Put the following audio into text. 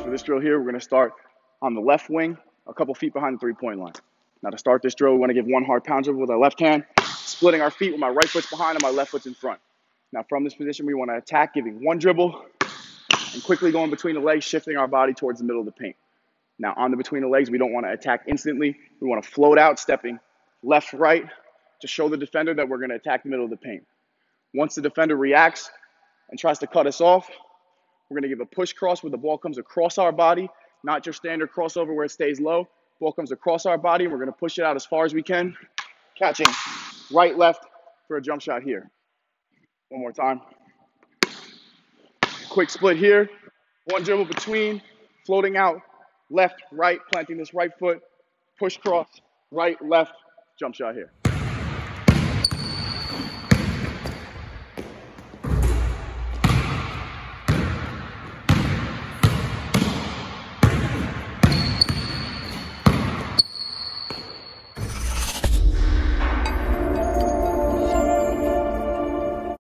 for this drill here, we're gonna start on the left wing, a couple feet behind the three-point line. Now to start this drill, we wanna give one hard pound dribble with our left hand, splitting our feet with my right foot's behind and my left foot's in front. Now from this position, we wanna attack, giving one dribble and quickly going between the legs, shifting our body towards the middle of the paint. Now on the between the legs, we don't wanna attack instantly. We wanna float out, stepping left, right, to show the defender that we're gonna attack the middle of the paint. Once the defender reacts and tries to cut us off, we're gonna give a push cross where the ball comes across our body, not your standard crossover where it stays low. Ball comes across our body, and we're gonna push it out as far as we can, catching right, left for a jump shot here. One more time. Quick split here. One dribble between, floating out, left, right, planting this right foot, push cross, right, left, jump shot here.